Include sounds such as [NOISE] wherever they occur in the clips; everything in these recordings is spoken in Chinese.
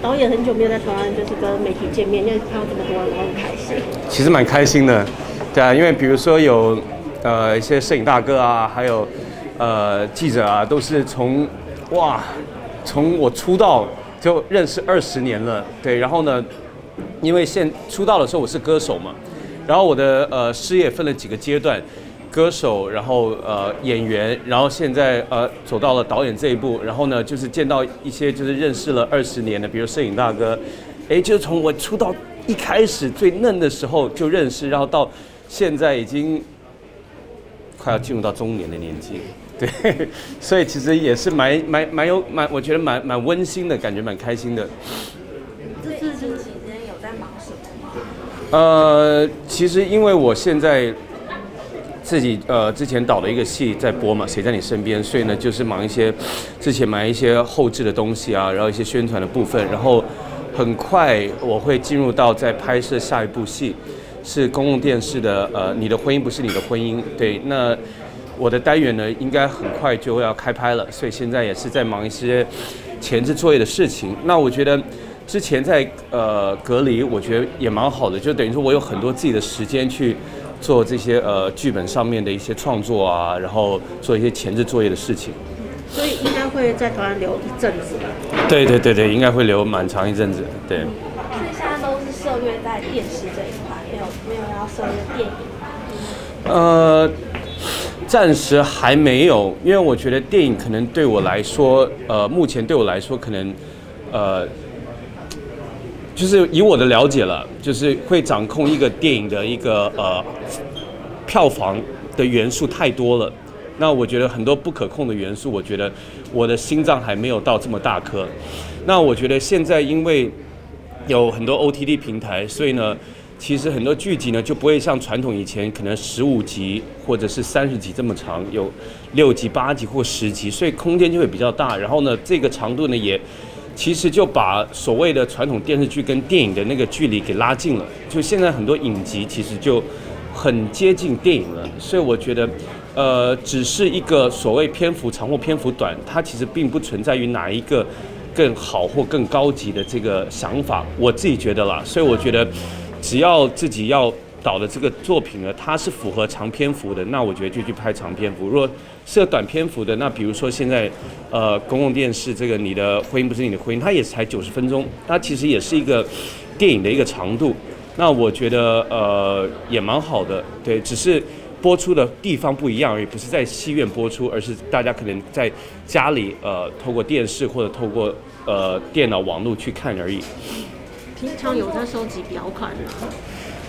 导演很久没有在台湾，就是跟媒体见面，因为看到这么多人，我很开心。其实蛮开心的，对啊，因为比如说有呃一些摄影大哥啊，还有呃记者啊，都是从哇从我出道就认识二十年了，对，然后呢，因为现出道的时候我是歌手嘛，然后我的呃事业分了几个阶段。歌手，然后呃演员，然后现在呃走到了导演这一步，然后呢就是见到一些就是认识了二十年的，比如摄影大哥，哎，就是从我出道一开始最嫩的时候就认识，然后到现在已经快要进入到中年的年纪，对，[LAUGHS] 所以其实也是蛮蛮蛮有蛮，我觉得蛮蛮温馨的感觉，蛮开心的。这次这期间有在忙什么吗？呃，其实因为我现在。自己呃之前导了一个戏在播嘛，谁在你身边？所以呢，就是忙一些之前买一些后置的东西啊，然后一些宣传的部分。然后很快我会进入到在拍摄下一部戏，是公共电视的呃，你的婚姻不是你的婚姻。对，那我的单元呢，应该很快就要开拍了，所以现在也是在忙一些前置作业的事情。那我觉得之前在呃隔离，我觉得也蛮好的，就等于说我有很多自己的时间去。做这些呃剧本上面的一些创作啊，然后做一些前置作业的事情，所以应该会在台湾留一阵子吧？对对对对，应该会留蛮长一阵子，对。所以现在都是涉略在电视这一块，没有没有要涉猎电影呃，暂时还没有，因为我觉得电影可能对我来说，呃，目前对我来说可能，呃。就是以我的了解了，就是会掌控一个电影的一个呃票房的元素太多了。那我觉得很多不可控的元素，我觉得我的心脏还没有到这么大颗。那我觉得现在因为有很多 OTT 平台，所以呢，其实很多剧集呢就不会像传统以前可能十五集或者是三十集这么长，有六集、八集或十集，所以空间就会比较大。然后呢，这个长度呢也。其实就把所谓的传统电视剧跟电影的那个距离给拉近了。就现在很多影集其实就很接近电影了，所以我觉得，呃，只是一个所谓篇幅长或篇幅短，它其实并不存在于哪一个更好或更高级的这个想法。我自己觉得啦，所以我觉得只要自己要。导的这个作品呢，它是符合长篇幅的，那我觉得就去拍长篇幅。如果是短篇幅的，那比如说现在，呃，公共电视这个《你的婚姻不是你的婚姻》，它也才九十分钟，它其实也是一个电影的一个长度。那我觉得呃也蛮好的，对，只是播出的地方不一样而已，不是在戏院播出，而是大家可能在家里呃透过电视或者透过呃电脑网络去看而已。平常有在收集表款吗？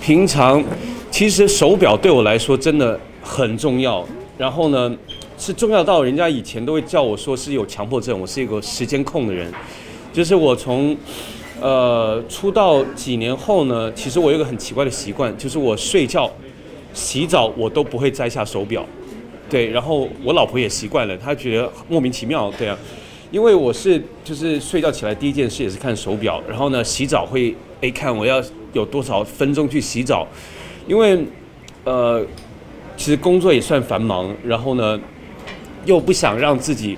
平常，其实手表对我来说真的很重要。然后呢，是重要到人家以前都会叫我说是有强迫症，我是一个时间控的人。就是我从呃出道几年后呢，其实我有个很奇怪的习惯，就是我睡觉、洗澡我都不会摘下手表。对，然后我老婆也习惯了，她觉得莫名其妙，对啊。因为我是就是睡觉起来第一件事也是看手表，然后呢洗澡会诶看我要有多少分钟去洗澡，因为呃其实工作也算繁忙，然后呢又不想让自己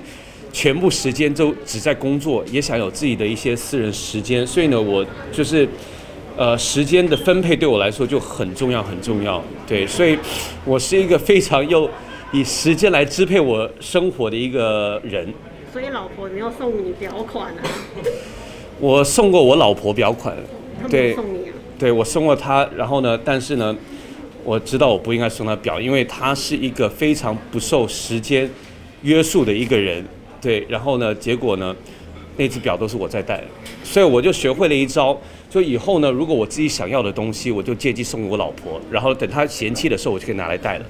全部时间都只在工作，也想有自己的一些私人时间，所以呢我就是呃时间的分配对我来说就很重要很重要，对，所以我是一个非常又以时间来支配我生活的一个人。所以老婆，没有送你表款啊？[LAUGHS] 我送过我老婆表款，对，送你啊？对，我送过她。然后呢，但是呢，我知道我不应该送她表，因为她是一个非常不受时间约束的一个人。对，然后呢，结果呢，那只表都是我在戴，所以我就学会了一招，就以后呢，如果我自己想要的东西，我就借机送给我老婆，然后等她嫌弃的时候，我就可以拿来戴了。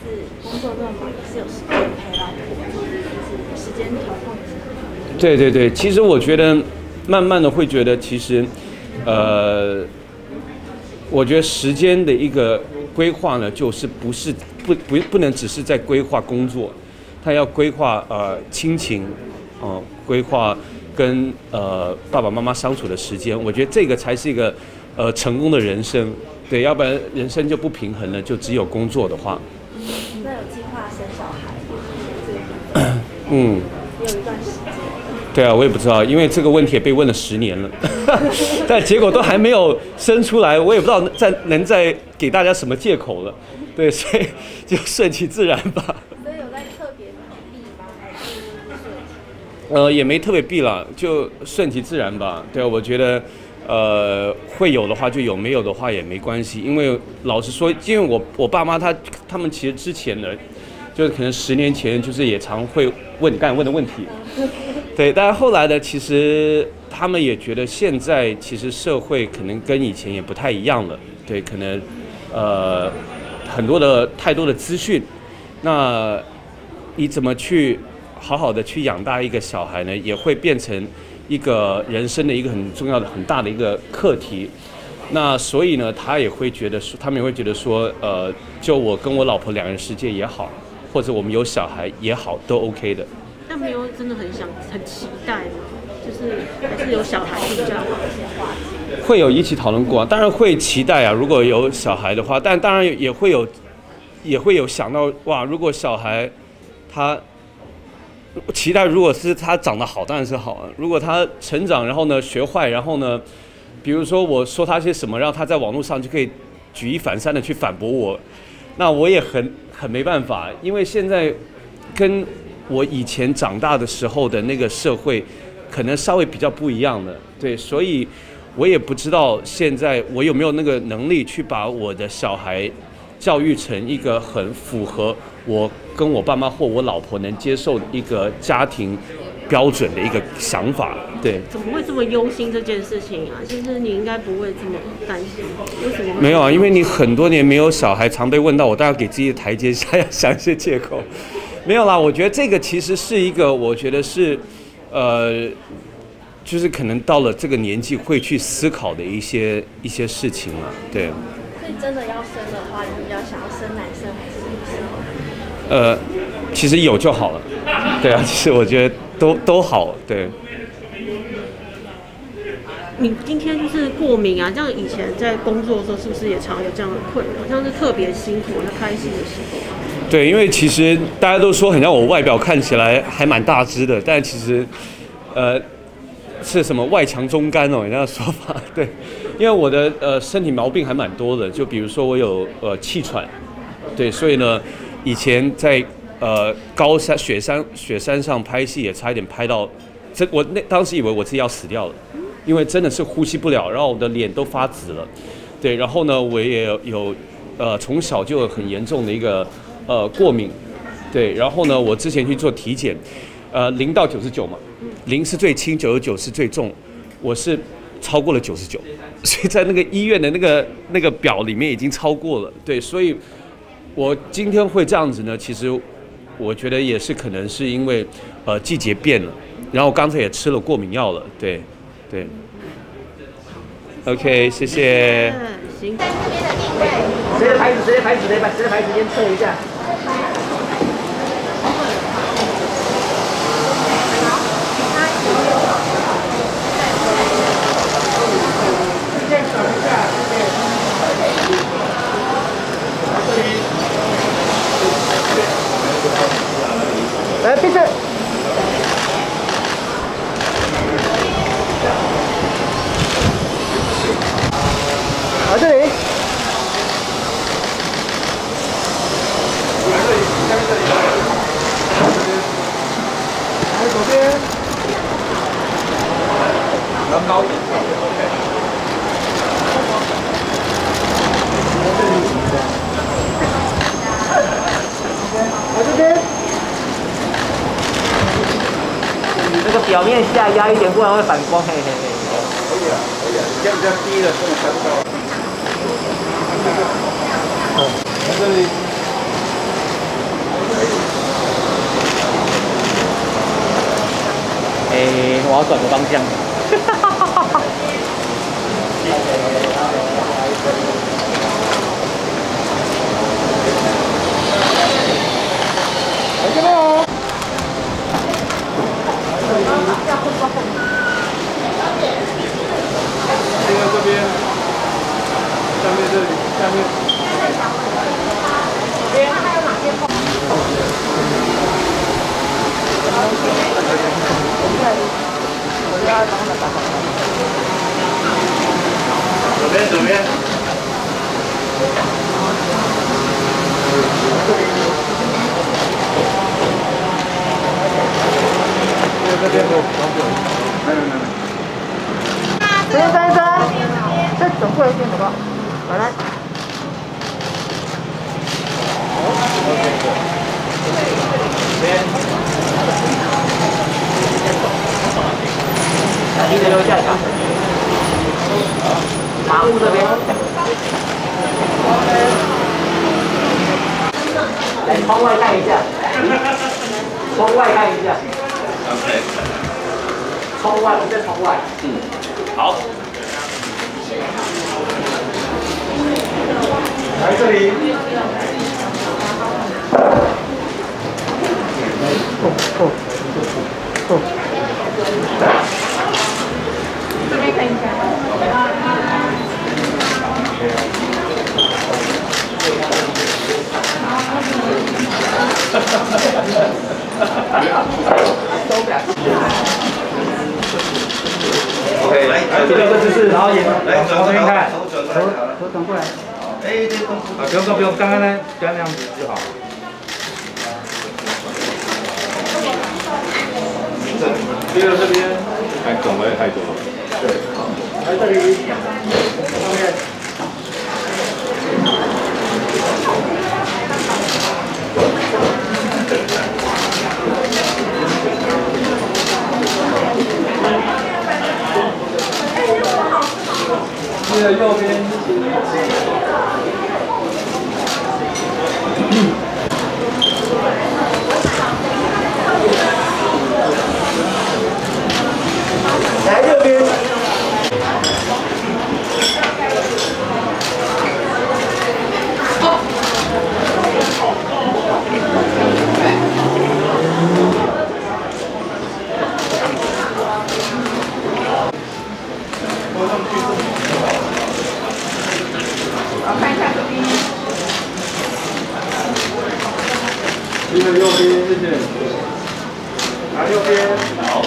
所以这样的话，可见这一次工作这么忙。有时间陪老婆，就是时间调控。对对对，其实我觉得，慢慢的会觉得，其实，呃，我觉得时间的一个规划呢，就是不是不不不能只是在规划工作，他要规划呃亲情，哦，规划跟呃爸爸妈妈相处的时间。我觉得这个才是一个呃成功的人生，对，要不然人生就不平衡了，就只有工作的话。那有计划生小孩吗？嗯，有一段时间。对啊，我也不知道，因为这个问题也被问了十年了，[LAUGHS] 但结果都还没有生出来，我也不知道再能再给大家什么借口了。对，所以 [LAUGHS] 就顺其自然吧。所以有在特别避吗？还是？呃，也没特别避了，就顺其自然吧。对啊，我觉得，呃，会有的话就有，没有的话也没关系。因为老实说，因为我我爸妈他他们其实之前呢，就是可能十年前就是也常会问刚才问的问题，[LAUGHS] 对，但是后来呢，其实他们也觉得现在其实社会可能跟以前也不太一样了，对，可能呃很多的太多的资讯，那你怎么去好好的去养大一个小孩呢？也会变成一个人生的一个很重要的、很大的一个课题。那所以呢，他也会觉得说，他们也会觉得说，呃，就我跟我老婆两人世界也好，或者我们有小孩也好，都 OK 的。但没有真的很想很期待吗？就是还是有小孩比较好。会有一起讨论过啊，当然会期待啊，如果有小孩的话，但当然也会有，也会有想到哇，如果小孩他期待，如果是他长得好，当然是好啊。如果他成长，然后呢学坏，然后呢，比如说我说他些什么，让他在网络上就可以举一反三的去反驳我，那我也很很没办法，因为现在跟我以前长大的时候的那个社会，可能稍微比较不一样的，对，所以我也不知道现在我有没有那个能力去把我的小孩教育成一个很符合我跟我爸妈或我老婆能接受的一个家庭标准的一个想法，对。怎么会这么忧心这件事情啊？其实你应该不会这么担心，为什么？没有啊，因为你很多年没有小孩，常被问到，我当然给自己的台阶下，要想一些借口。[LAUGHS] 没有啦，我觉得这个其实是一个，我觉得是，呃，就是可能到了这个年纪会去思考的一些一些事情了，对。所以真的要生的话，你比较想要生男生还是女生？呃，其实有就好了，对啊，其实我觉得都都好，对。你今天就是过敏啊，这样以前在工作的时候是不是也常有这样的困扰？像是特别辛苦在拍戏的时候。对，因为其实大家都说很像我外表看起来还蛮大只的，但其实，呃，是什么外强中干哦，人家说法。[LAUGHS] 对，因为我的呃身体毛病还蛮多的，就比如说我有呃气喘，对，所以呢，以前在呃高山雪山雪山上拍戏也差一点拍到，这我那当时以为我自己要死掉了，因为真的是呼吸不了，然后我的脸都发紫了，对，然后呢我也有呃从小就有很严重的一个。呃，过敏，对，然后呢，我之前去做体检，呃，零到九十九嘛，零是最轻，九十九是最重，我是超过了九十九，[LAUGHS] 所以在那个医院的那个那个表里面已经超过了，对，所以我今天会这样子呢，其实我觉得也是可能是因为呃季节变了，然后刚才也吃了过敏药了，对，对，OK，谢谢。行。谁的牌子？谁的牌子？谁把谁的牌子先测一下。来，闭嘴。啊，这里。来左边。要高一点。来这边。那个表面下压一点，不然会反光。嘿嘿嘿。可以啊，可以啊，这样比较低了，这里看不到。哦，这里。哎，我要转个方向。来这边哦。这个这边，下面这里，下面。这边还有哪些左边左边。这边不，没有没有。先生生，这走过来先好不好？好来。一直留下场。马路这边。来窗外看一下。[LAUGHS] 窗外看一下。OK，窗外，我们在窗外。嗯，好。来这里。这边看一下。OK，来，这个姿势，然后也来，往这边看，头，头转过来。哎，这动啊，不用不用，刚刚呢不要那样子就好。第二这边，哎，转过来太多了。对来这里，记得右边。记得右边，谢谢。来右边。好。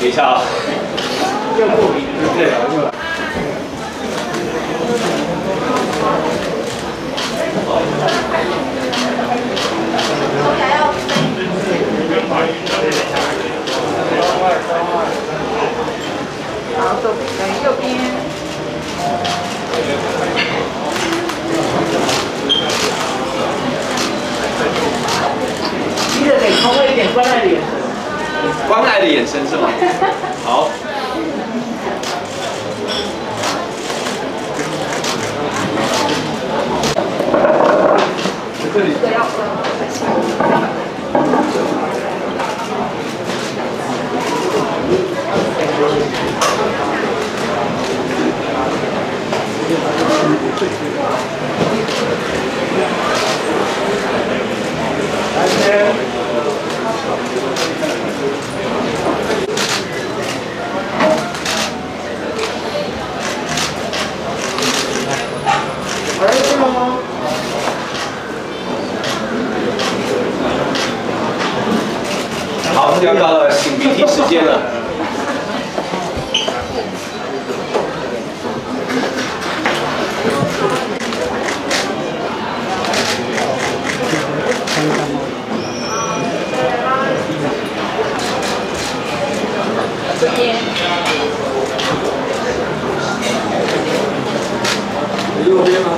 等一下啊。右过鼻，对不对？右来。好，左边，右边。记得给窗外一点关爱的眼神。关爱的眼神是吗？好，又到了擤鼻涕时间了。这边。右边麻烦